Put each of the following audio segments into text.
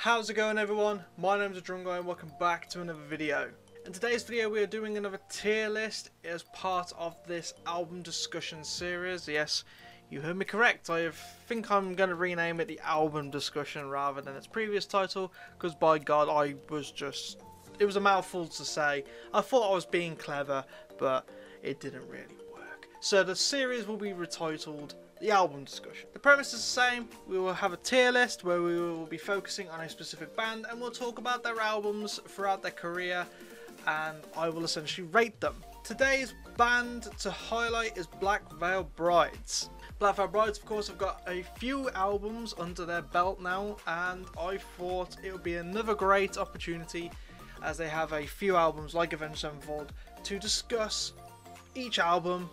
How's it going everyone? My name is Drumguy and welcome back to another video. In today's video we are doing another tier list as part of this album discussion series. Yes, you heard me correct. I think I'm going to rename it the album discussion rather than its previous title because by god I was just... It was a mouthful to say. I thought I was being clever but it didn't really work. So the series will be retitled the album discussion. The premise is the same. We will have a tier list where we will be focusing on a specific band and we'll talk about their albums throughout their career and I will essentially rate them. Today's band to highlight is Black Veil Brides. Black Veil Brides, of course, have got a few albums under their belt now, and I thought it would be another great opportunity as they have a few albums like Avenged Sevenfold to discuss each album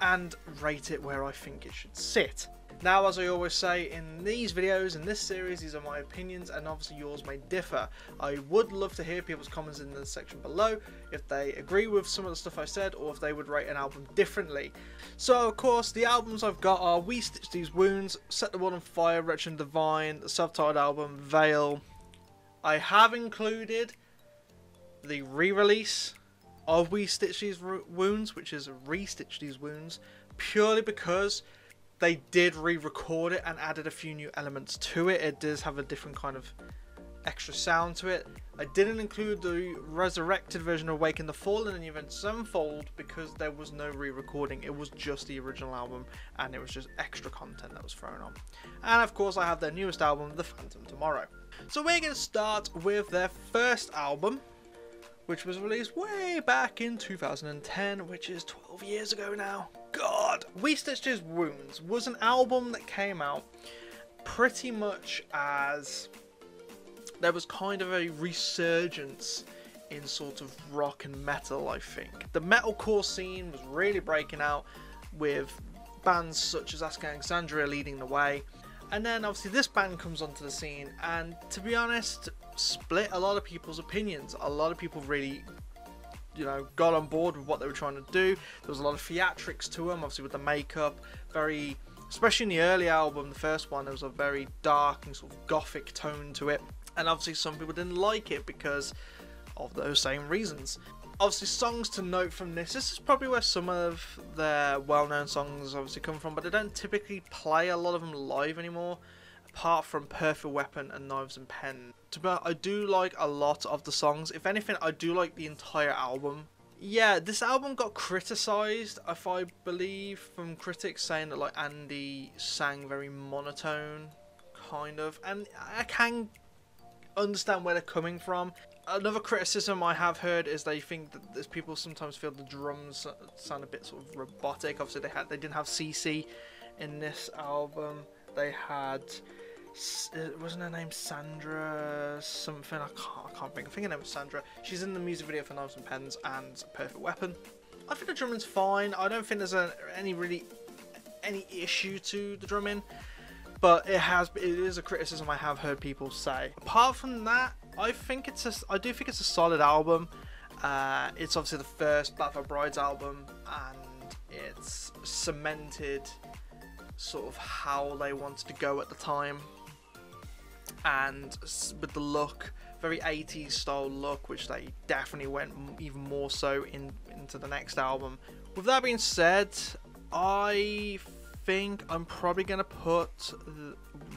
and rate it where I think it should sit. Now, as I always say in these videos, in this series, these are my opinions and obviously yours may differ. I would love to hear people's comments in the section below if they agree with some of the stuff I said or if they would rate an album differently. So, of course, the albums I've got are We Stitch These Wounds, Set the World on Fire, Wretched and Divine, the self-titled album, Veil. I have included the re-release of We Stitch These Wounds, which is Re-Stitch These Wounds, purely because they did re-record it and added a few new elements to it. It does have a different kind of extra sound to it. I didn't include the resurrected version of Awaken the Fallen in the Avenged Sevenfold because there was no re-recording. It was just the original album and it was just extra content that was thrown on. And of course I have their newest album, The Phantom Tomorrow. So we're going to start with their first album, which was released way back in 2010, which is 12 years ago now. God! We Stitch These Wounds was an album that came out pretty much as there was kind of a resurgence in sort of rock and metal, I think. The metalcore scene was really breaking out with bands such as Asking Alexandria leading the way. And then obviously this band comes onto the scene and to be honest, split a lot of people's opinions. A lot of people really you know got on board with what they were trying to do. There was a lot of theatrics to them, obviously with the makeup, very especially in the early album, the first one, there was a very dark and sort of gothic tone to it. And obviously some people didn't like it because of those same reasons. Obviously songs to note from this, this is probably where some of their well-known songs obviously come from, but they don't typically play a lot of them live anymore apart from Perfect Weapon and Knives and Pen. To be honest, I do like a lot of the songs. If anything, I do like the entire album. Yeah, this album got criticised, if I believe, from critics saying that like Andy sang very monotone, kind of, and I can understand where they're coming from. Another criticism I have heard is they think that people sometimes feel the drums sound a bit sort of robotic. Obviously, they had they didn't have CC in this album. They had wasn't her name Sandra something? I can't, I can't think. I think her name was Sandra. She's in the music video for Knives and Pens and Perfect Weapon. I think the drumming's fine. I don't think there's a, any really any issue to the drumming, but it has it is a criticism I have heard people say. Apart from that, I think it's a I do think it's a solid album. Uh, it's obviously the first Veil Brides album, and it's cemented sort of how they wanted to go at the time and with the look very 80s style look which they definitely went even more so in into the next album. With that being said i think i'm probably going to put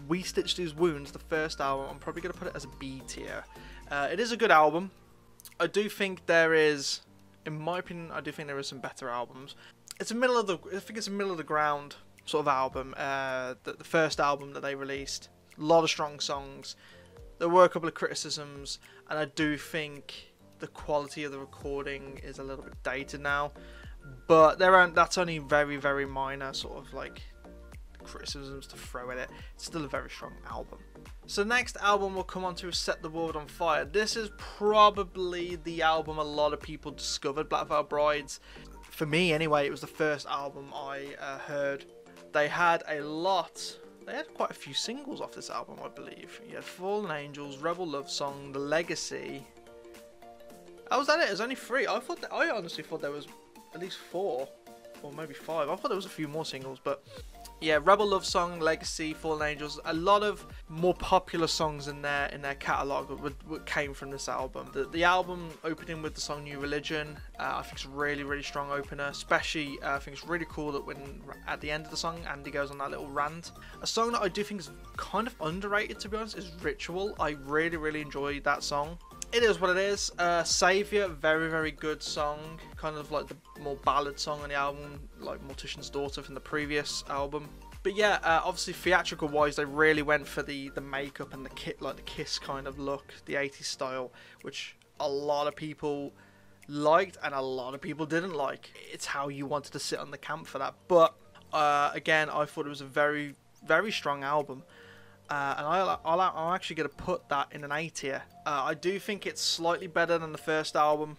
we stitch these wounds the first album i'm probably going to put it as a b tier. Uh, it is a good album. I do think there is in my opinion i do think there are some better albums. It's a middle of the i think it's a middle of the ground sort of album. Uh, the, the first album that they released, a lot of strong songs. There were a couple of criticisms, and I do think the quality of the recording is a little bit dated now. But there aren't. That's only very, very minor sort of like criticisms to throw at it. It's still a very strong album. So next album we'll come on to is Set the World on Fire. This is probably the album a lot of people discovered Black Veil Brides. For me anyway, it was the first album I uh, heard they had a lot they had quite a few singles off this album, I believe. You had Fallen Angels, Rebel Love Song, The Legacy. How was that it? It was only three. I thought I honestly thought there was at least four, or maybe five. I thought there was a few more singles, but yeah, Rebel Love Song, Legacy, Fallen Angels, a lot of more popular songs in their in their catalog would, would came from this album. The, the album opening with the song New Religion, uh, I think it's really really strong opener. Especially, uh, I think it's really cool that when at the end of the song Andy goes on that little rant. A song that I do think is kind of underrated to be honest is Ritual. I really really enjoyed that song it is what it is. Uh, Savior, very, very good song. Kind of like the more ballad song on the album, like Mortician's Daughter from the previous album. But yeah, uh, obviously theatrical wise, they really went for the, the makeup and the kit, like the Kiss kind of look, the 80s style, which a lot of people liked and a lot of people didn't like. It's how you wanted to sit on the camp for that. But uh, again, I thought it was a very, very strong album. Uh, and I I'm actually going to put that in an A tier. Uh, I do think it's slightly better than the first album.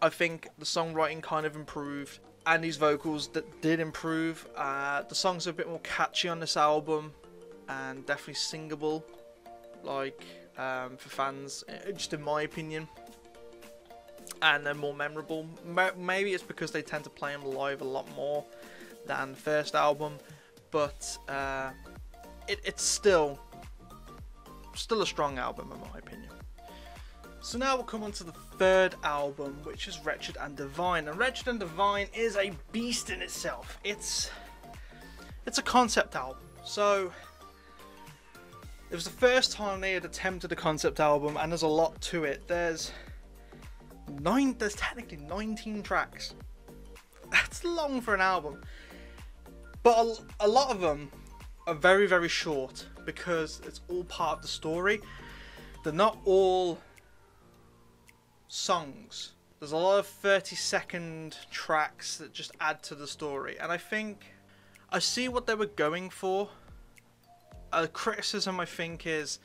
I think the songwriting kind of improved. Andy's vocals that did improve. Uh, the songs are a bit more catchy on this album and definitely singable, like um, for fans, uh, just in my opinion. And they're more memorable. Maybe it's because they tend to play them live a lot more than the first album, but uh, it, it's still still a strong album in my opinion. So now we'll come on to the third album, which is Wretched and Divine. And Wretched and Divine is a beast in itself. It's it's a concept album. So it was the first time they had attempted a concept album, and there's a lot to it. There's nine. There's technically 19 tracks. That's long for an album, but a, a lot of them are very very short because it's all part of the story. They're not all songs. There's a lot of 30 second tracks that just add to the story, and I think I see what they were going for. A criticism I think is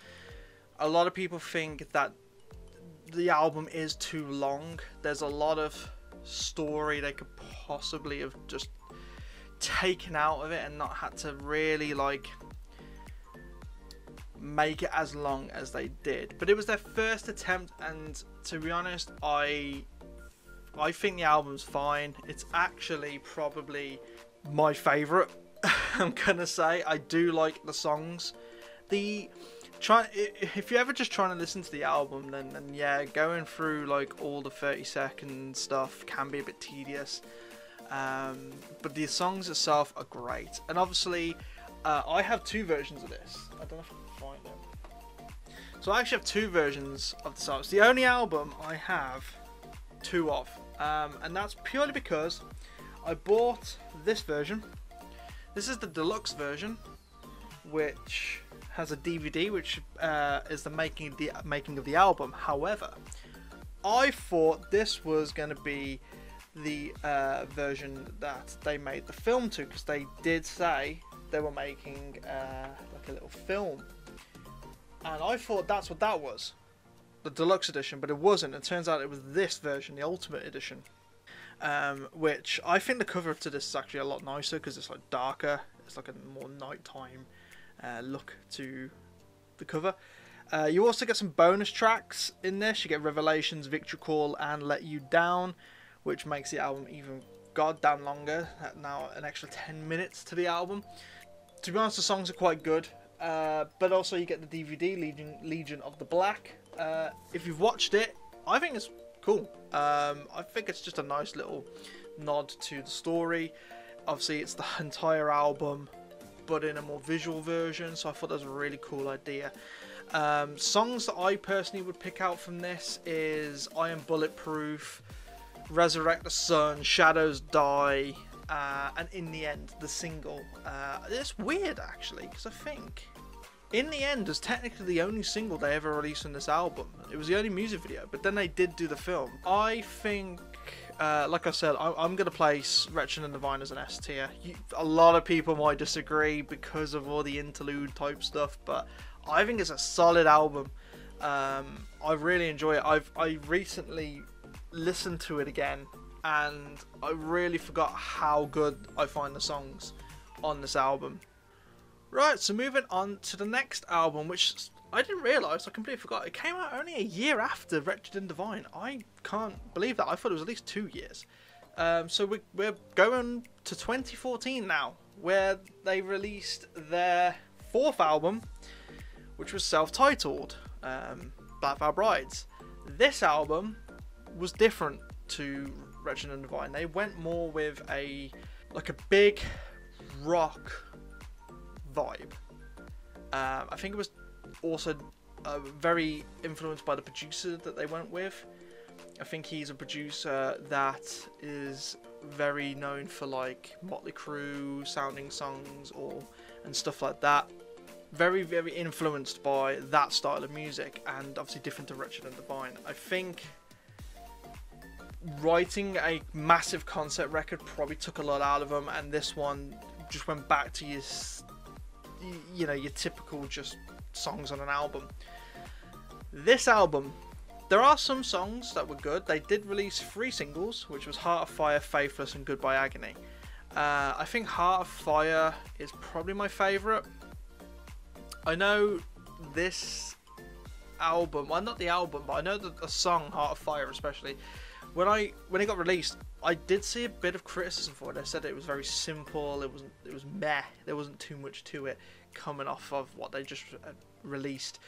a lot of people think that the album is too long. There's a lot of story they could possibly have just taken out of it and not had to really like make it as long as they did. But it was their first attempt, and to be honest, I I think the album's fine. It's actually probably my favorite. I'm gonna say I do like the songs. The try if you're ever just trying to listen to the album, then, then yeah, going through like all the 30 second stuff can be a bit tedious. Um, but the songs itself are great, and obviously, uh, I have two versions of this. I don't know if I can find them. So I actually have two versions of the song. It's the only album I have two of. Um, and that's purely because I bought this version. This is the deluxe version, which has a DVD, which uh, is the making of the making of the album. However, I thought this was going to be the uh, version that they made the film to, because they did say they were making uh, like a little film and I thought that's what that was, the deluxe edition, but it wasn't. It turns out it was this version, the ultimate edition, um, which I think the cover to this is actually a lot nicer because it's like darker. It's like a more nighttime uh, look to the cover. Uh, you also get some bonus tracks in this. You get Revelations, Victory Call, and Let You Down, which makes the album even goddamn longer. Now an extra 10 minutes to the album. To be honest, the songs are quite good. Uh, but also you get the DVD Legion Legion of the Black. Uh, if you've watched it, I think it's cool. Um, I think it's just a nice little nod to the story. Obviously, it's the entire album, but in a more visual version. So I thought that was a really cool idea. Um, songs that I personally would pick out from this is I Am Bulletproof, Resurrect the Sun, Shadows Die, uh, and in the end, the single. Uh, it's weird actually, because I think in the end, it's technically the only single they ever released on this album. It was the only music video, but then they did do the film. I think, uh, like I said, I, am going to place Wretched and Divine as an S tier. A lot of people might disagree because of all the interlude type stuff, but I think it's a solid album. Um, I really enjoy it. I've I recently listened to it again, and I really forgot how good I find the songs on this album. Right, so moving on to the next album, which I didn't realise, I completely forgot. It came out only a year after Wretched and Divine. I can't believe that. I thought it was at least two years. Um, so we, we're going to 2014 now where they released their fourth album, which was self-titled, um, Black Brides. This album was different to Wretched and Divine. They went more with a like a big rock vibe. Um, I think it was also uh, very influenced by the producer that they went with. I think he's a producer that is very known for like Motley Crue sounding songs or and stuff like that. Very, very influenced by that style of music and obviously different to Wretched and Divine. I think writing a massive concept record probably took a lot out of them and this one just went back to your you know your typical just songs on an album. This album there are some songs that were good. They did release three singles which was heart of fire faithless and goodbye agony. Uh, i think heart of fire is probably my favorite. I know this album well not the album but i know that the song heart of fire especially when I when it got released, I did see a bit of criticism for it. I said it was very simple. It wasn't. It was meh. There wasn't too much to it coming off of what they just uh, released.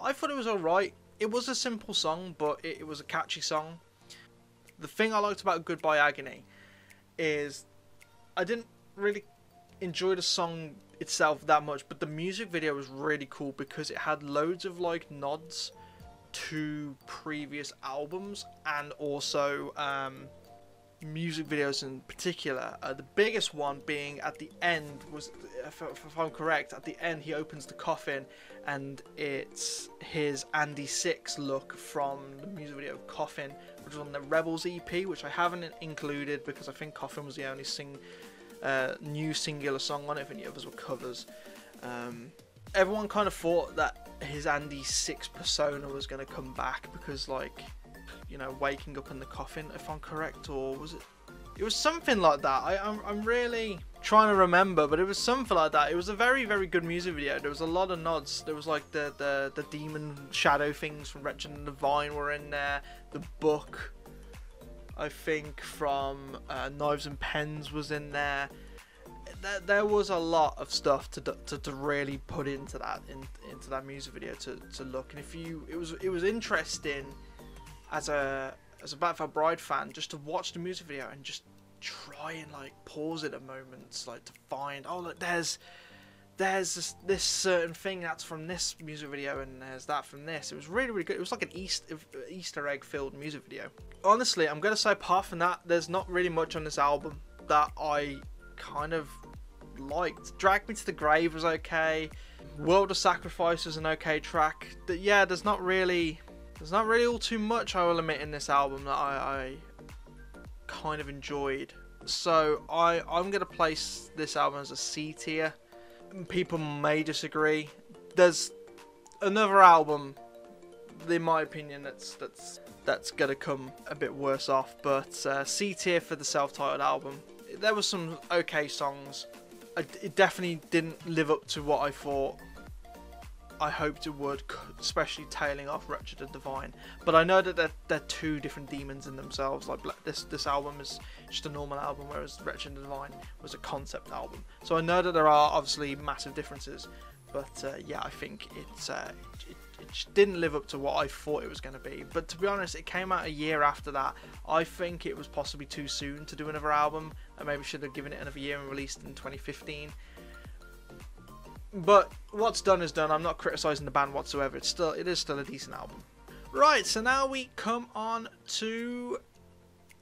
I thought it was alright. It was a simple song, but it, it was a catchy song. The thing I liked about Goodbye Agony is I didn't really enjoy the song itself that much, but the music video was really cool because it had loads of like nods to previous albums and also um, music videos in particular. Uh, the biggest one being at the end was, if, if, I'm correct, at the end he opens the coffin and it's his Andy Six look from the music video Coffin, which was on the Rebels EP, which I haven't included because I think Coffin was the only sing uh, new singular song on it. If any others were covers. Um, everyone kind of thought that his Andy Six persona was going to come back because, like, you know, waking up in the coffin, if I'm correct, or was it? It was something like that. I, I'm, I'm really trying to remember, but it was something like that. It was a very, very good music video. There was a lot of nods. There was like the the, the demon shadow things from Wretched and Divine were in there. The book, I think, from uh, Knives and Pens was in there there, there was a lot of stuff to, to, to really put into that in, into that music video to, to look and if you it was it was interesting as a as a Veil Bride fan just to watch the music video and just try and like pause it at moments like to find oh look there's there's this, this, certain thing that's from this music video and there's that from this. It was really, really good. It was like an Easter, Easter egg filled music video. Honestly, I'm going to say apart from that, there's not really much on this album that I kind of liked. Drag Me to the Grave was okay. World of Sacrifice was an okay track. But yeah, there's not really there's not really all too much I will admit in this album that I, I kind of enjoyed. So I I'm gonna place this album as a C tier. People may disagree. There's another album, in my opinion, that's that's that's gonna come a bit worse off. But uh, C tier for the self-titled album. There were some okay songs it definitely didn't live up to what I thought I hoped it would, especially tailing off Wretched and Divine. But I know that they're, they're two different demons in themselves. Like this, this album is just a normal album, whereas Wretched and Divine was a concept album. So I know that there are obviously massive differences. But uh, yeah, I think it's uh, it, it didn't live up to what I thought it was going to be. But to be honest, it came out a year after that. I think it was possibly too soon to do another album. I maybe should have given it another year and released in 2015. But what's done is done. I'm not criticizing the band whatsoever. It's still it is still a decent album. Right, so now we come on to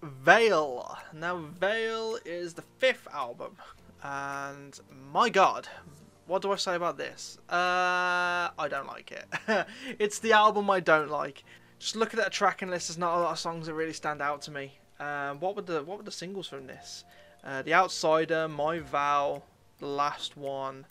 Veil. Now Veil is the fifth album, and my God, what do I say about this? Uh, I don't like it. it's the album I don't like. Just looking at a tracking list, there's not a lot of songs that really stand out to me. Um, what were the what were the singles from this? Uh, the Outsider, My Vow, The Last One,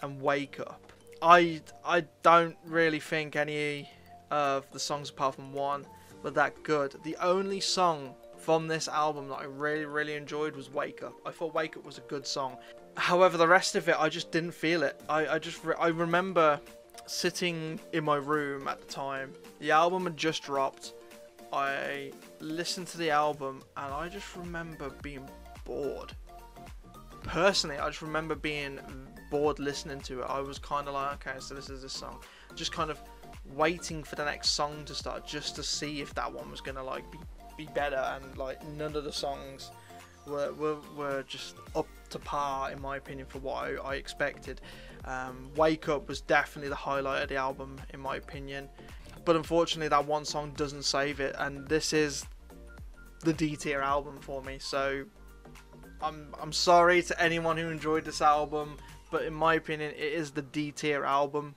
and Wake Up. I I don't really think any of the songs apart from one were that good. The only song from this album that I really really enjoyed was Wake Up. I thought Wake Up was a good song. However, the rest of it, I just didn't feel it. I, I just, re I remember sitting in my room at the time. The album had just dropped. I listened to the album and I just remember being bored. personally, I just remember being bored listening to it. I was kind of like, okay, so this is this song. Just kind of waiting for the next song to start just to see if that one was gonna like be, be better. And like none of the songs were, were, were just up to par in my opinion for what I, I expected. Um, Wake Up was definitely the highlight of the album in my opinion, but unfortunately that one song doesn't save it, and this is the D tier album for me. So I'm I'm sorry to anyone who enjoyed this album, but in my opinion it is the D tier album.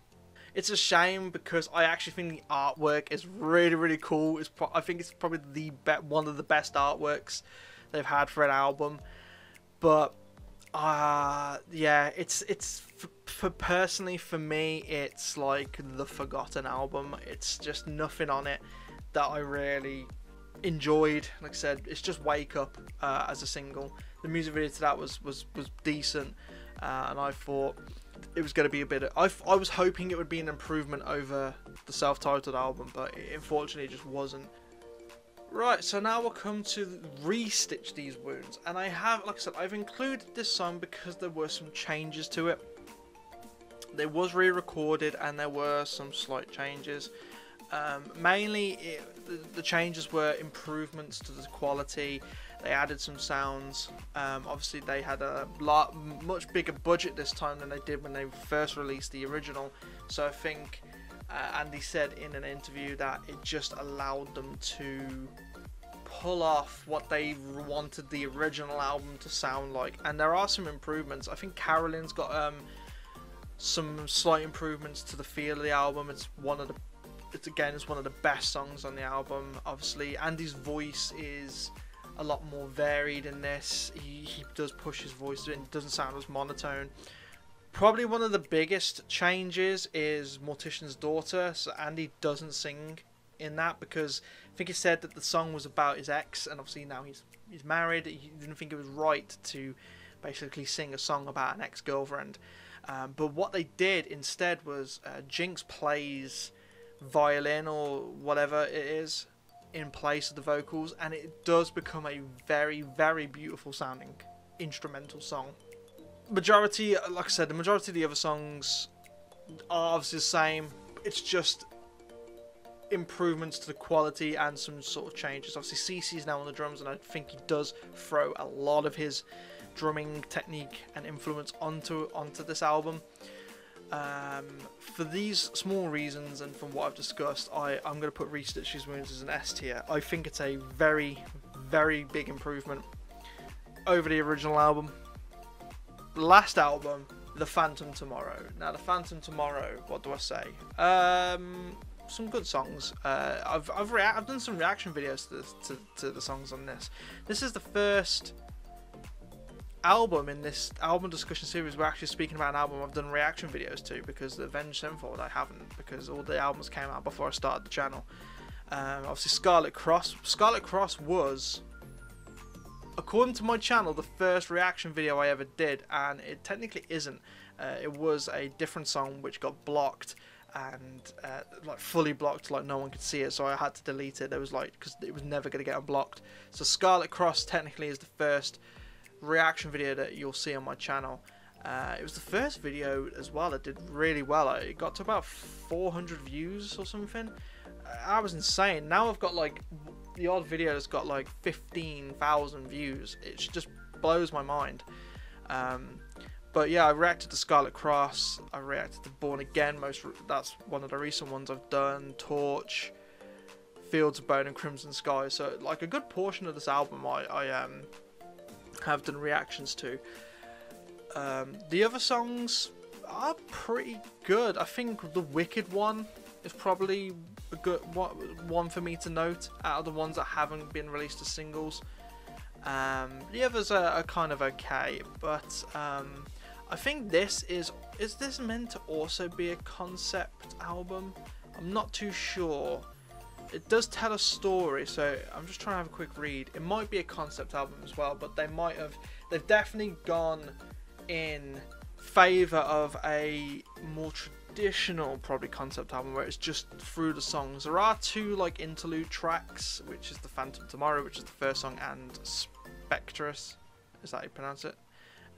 It's a shame because I actually think the artwork is really really cool. It's I think it's probably the one of the best artworks they've had for an album, but uh yeah it's it's for, personally for me it's like the forgotten album. It's just nothing on it that i really enjoyed. Like i said it's just wake up uh, as a single. The music video to that was was was decent uh, and i thought it was going to be a bit of, I, I was hoping it would be an improvement over the self-titled album but it, unfortunately it just wasn't Right, so now we'll come to restitch these wounds, and I have, like I said, I've included this song because there were some changes to it. It was re-recorded, and there were some slight changes. Um, mainly, it, the, the, changes were improvements to the quality. They added some sounds. Um, obviously, they had a lot much bigger budget this time than they did when they first released the original. So I think uh, Andy said in an interview that it just allowed them to pull off what they wanted the original album to sound like. And there are some improvements. I think Carolyn's got um, some slight improvements to the feel of the album. It's one of the it's again it's one of the best songs on the album. Obviously, Andy's voice is a lot more varied in this. He, he does push his voice in. It doesn't sound as monotone. Probably one of the biggest changes is Mortician's Daughter. So Andy doesn't sing in that because I think he said that the song was about his ex, and obviously now he's he's married. He didn't think it was right to basically sing a song about an ex-girlfriend. Um, but what they did instead was uh, Jinxx plays violin or whatever it is in place of the vocals, and it does become a very very beautiful sounding instrumental song majority, like I said, the majority of the other songs are obviously the same. It's just improvements to the quality and some sort of changes. Obviously, CC's now on the drums, and I think he does throw a lot of his drumming technique and influence onto onto this album. Um, for these small reasons and from what I've discussed, I, I'm going to put Restitch These Wounds as an S tier. I think it's a very, very big improvement over the original album last album, The Phantom Tomorrow. Now, The Phantom Tomorrow, what do I say? Um, some good songs. Uh, I've I've, rea- I've done some reaction videos to, to, to the songs on this. This is the first album in this album discussion series. We're actually speaking about an album I've done reaction videos to because the Avenged Sevenfold I haven't because all the albums came out before I started the channel. Um, obviously, Scarlet Cross. Scarlet Cross was according to my channel, the first reaction video I ever did, and it technically isn't. Uh, it was a different song which got blocked and uh, like fully blocked, like no one could see it, so I had to delete it. It was like because it was never going to get unblocked. So Scarlet Cross technically is the first reaction video that you'll see on my channel. Uh, it was the first video as well that did really well. It got to about 400 views or something. I was insane. Now I've got like the odd video that's got like 15,000 views. It just blows my mind. Um, but yeah, I reacted to Scarlet Cross. I reacted to Born Again. Most that's one of the recent ones I've done. Torch, Fields of Bone, and Crimson Sky. So like a good portion of this album, I, I um have done reactions to. Um, the other songs are pretty good. I think the Wicked one is probably a good one for me to note out of the ones that haven't been released as singles. Um, the others are, are, kind of okay, but um, I think this is is this meant to also be a concept album? I'm not too sure. It does tell a story, so I'm just trying to have a quick read. It might be a concept album as well, but they might have. They've definitely gone in favor of a more traditional probably concept album where it's just through the songs. There are two like interlude tracks, which is the Phantom Tomorrow, which is the first song, and Spectrus, is that how you pronounce it?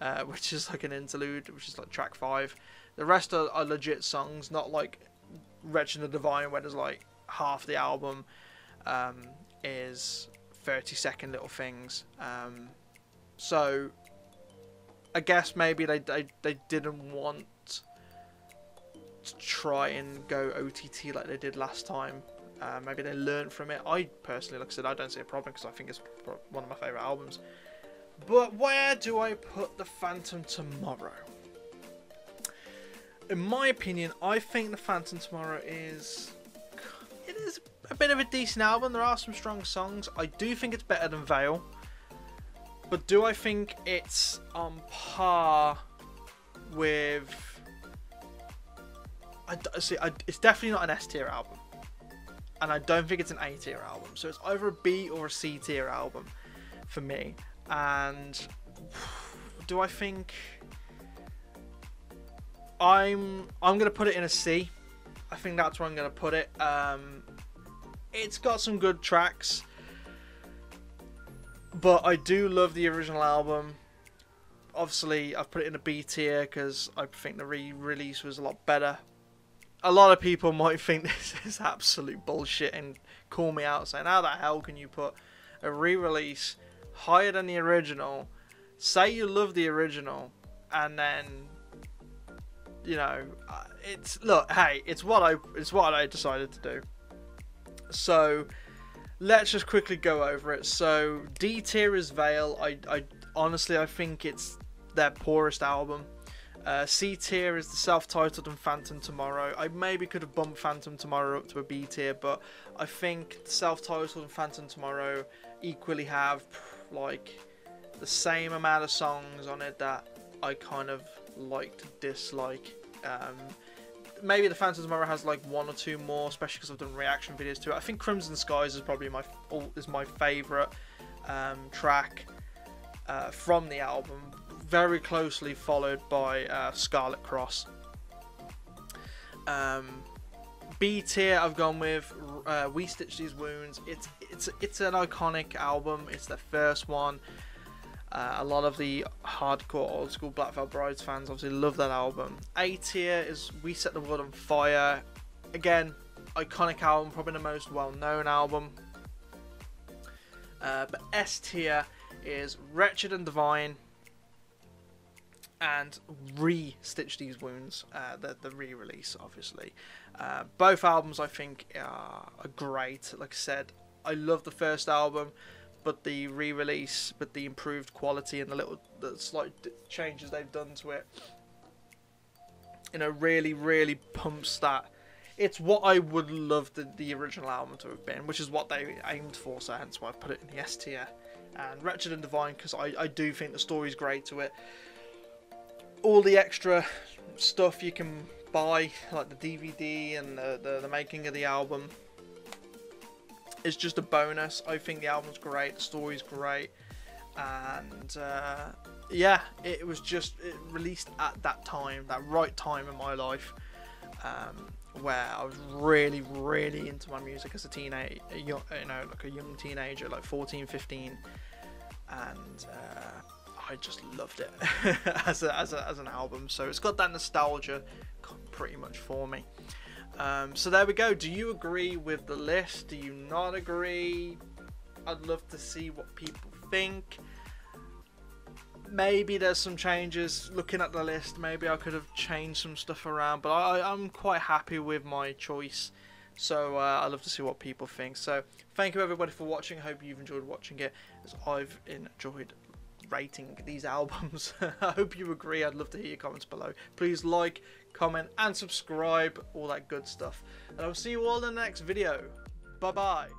uh, which is like an interlude, which is like track five. The rest are, are legit songs, not like Wretched and Divine, where there's like half the album um, is 30 second little things. Um, so I guess maybe they, they, they didn't want try and go OTT like they did last time. Uh, maybe they learn from it. I personally, like I said, I don't see a problem because I think it's one of my favourite albums. But where do I put the Phantom Tomorrow? In my opinion, I think the Phantom Tomorrow is it is a bit of a decent album. There are some strong songs. I do think it's better than Veil. But do I think it's on par with I see I, it's definitely not an S tier album. And I don't think it's an A tier album. So it's either a B or a C tier album for me. And do I think I'm I'm gonna put it in a C. I think that's where I'm gonna put it. Um, it's got some good tracks, but I do love the original album. Obviously, I've put it in a B tier because I think the re-release was a lot better. A lot of people might think this is absolute bullshit and call me out saying, "How the hell can you put a re-release higher than the original? Say you love the original, and then you know, uh, it's look, hey, it's what I it's what I decided to do. So let's just quickly go over it. So D tier is Veil. I, I honestly I think it's their poorest album. Uh, C tier is the self-titled and Phantom Tomorrow. I maybe could have bumped Phantom Tomorrow up to a B tier, but I think self-titled and Phantom Tomorrow equally have like the same amount of songs on it that I kind of like to dislike. Um, maybe the Phantom Tomorrow has like one or two more, especially because I've done reaction videos to it. I think Crimson Skies is probably my is my favorite um, track uh, from the album, very closely followed by uh, Scarlet Cross. Um, B tier, I've gone with uh, We Stitch These Wounds. It's it's it's an iconic album. It's the first one. Uh, a lot of the hardcore old school Black Veil Brides fans obviously love that album. A tier is We Set the World on Fire. Again, iconic album, probably the most well known album. Uh, but S tier is Wretched and Divine and re Stitch These Wounds, uh, the, the re release, obviously. Uh, both albums I think are, great. Like I said, I love the first album but the re-release with the improved quality and the little the slight changes they've done to it you know really really pumps that it's what I would love the, the original album to have been which is what they aimed for so hence why I put it in the S tier and Wretched and Divine because I, I do think the story's great to it all the extra stuff you can buy like the DVD and the, the, the making of the album is just a bonus. I think the album's great, the story's great, and uh, yeah, it was just it released at that time, that right time in my life, um, where I was really, really into my music as a teenager, you know, like a young teenager, like 14, 15, and uh, I just loved it as, a, as, a, as an album. So it's got that nostalgia pretty much for me. Um, so there we go. Do you agree with the list? Do you not agree? I'd love to see what people think. Maybe there's some changes. Looking at the list, maybe I could have changed some stuff around, but I, am quite happy with my choice. So uh, I'd love to see what people think. So thank you everybody for watching. I hope you've enjoyed watching it, as I've enjoyed rating these albums. I hope you agree. I'd love to hear your comments below. Please like, comment, and subscribe. All that good stuff. And I'll see you all in the next video. Bye bye.